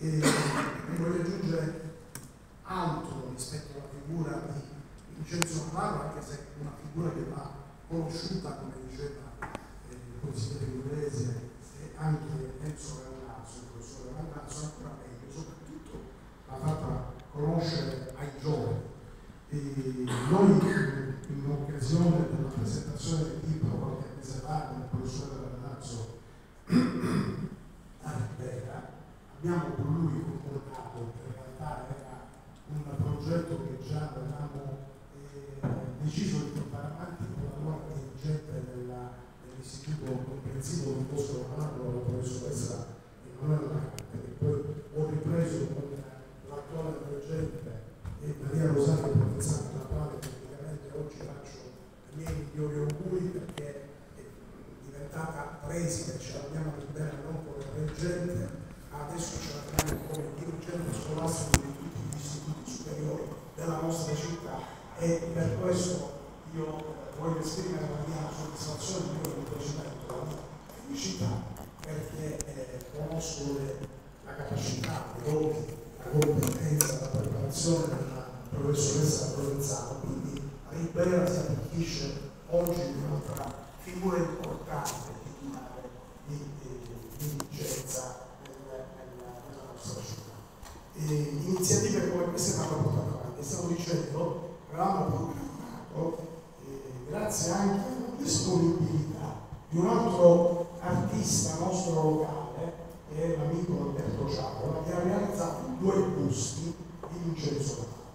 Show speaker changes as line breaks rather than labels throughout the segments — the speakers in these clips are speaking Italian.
E, e voglio aggiungere altro rispetto alla figura di Vincenzo Navarro, anche se è una figura che va conosciuta, come diceva eh, il consigliere inglese, e anche Enzo Gallazzo, il professore Gallazzo, ancora meglio, soprattutto l'ha fatta conoscere ai giovani. E noi in occasione della presentazione del libro qualche mese fa del professore Gallazzo a Ribera, abbiamo con lui concordato, che in realtà era un progetto che già avevamo eh, deciso di portare avanti con l'allora dirigente dell'Istituto Comprensivo del Bosco Romano, la professoressa Emanuela Lacante, che poi ho ripreso con l'attuale dirigente e Maria Rosario Provenzano, la quale praticamente oggi faccio i miei migliori auguri perché è diventata preside, ce l'abbiamo più bene non come reggente, adesso ce l'abbiamo come dirigente scolastico di tutti gli istituti superiori della nostra città e per questo io voglio esprimere la mia soddisfazione, il mio riconoscimento, la mia felicità perché eh, conosco le, la capacità, i doti, la competenza, la preparazione della professoressa Provenzano, quindi Ribera si arricchisce oggi di un'altra figura importante di, di, di, di licenza nella, nella nostra città. E queste vanno portate avanti. Stavo dicendo, avevamo programmato, eh, grazie anche alla disponibilità di un altro artista nostro locale, che è l'amico Alberto Ciacola, che ha realizzato due busti di Vincenzo Navarro,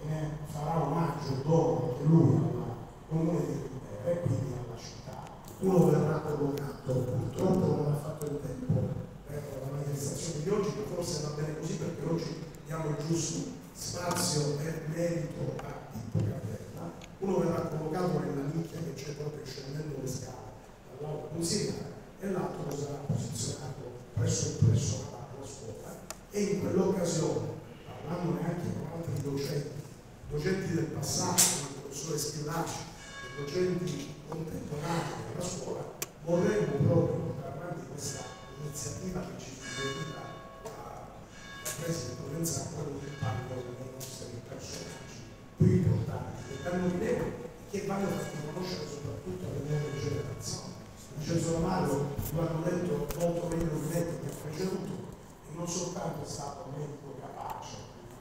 che ne farà omaggio dopo anche lui al comune di Ribera e quindi alla città. Uno verrà collocato, purtroppo non ha fatto il tempo per la manifestazione di oggi, che forse va bene così perché oggi diamo il giusto spazio e merito a Pippo Capella. Uno verrà collocato nella nicchia che c'è proprio scendendo le scale dall'aula musicale e l'altro sarà posizionato presso il presso la scuola e in quell'occasione, parlandone anche con altri docenti, docenti del passato, il professore Schillaci, e docenti contemporanei della scuola, vorremmo proprio portare avanti questa iniziativa che ci dedica a Presidente Provenzano quello che parla dei nostri personaggi più importanti, che danno idea e che vanno fatti conoscere soprattutto alle nuove generazioni. Vincenzo Romano lo hanno detto molto meglio di me che ha preceduto e non soltanto è stato un medico capace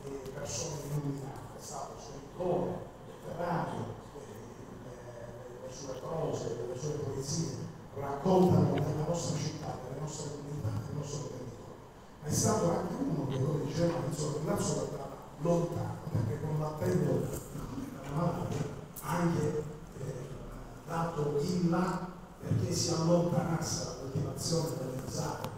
e persona illuminata, è stato scrittore, letterario, le, le sue prose, le sue poesie raccontano della nostra città, delle nostre comunità, del nostro territorio. È stato anche uno che lo diceva Enzo Gallazzo guardava lontano, perché combattendo la madre anche eh, dato in là perché si allontanasse la coltivazione delle risate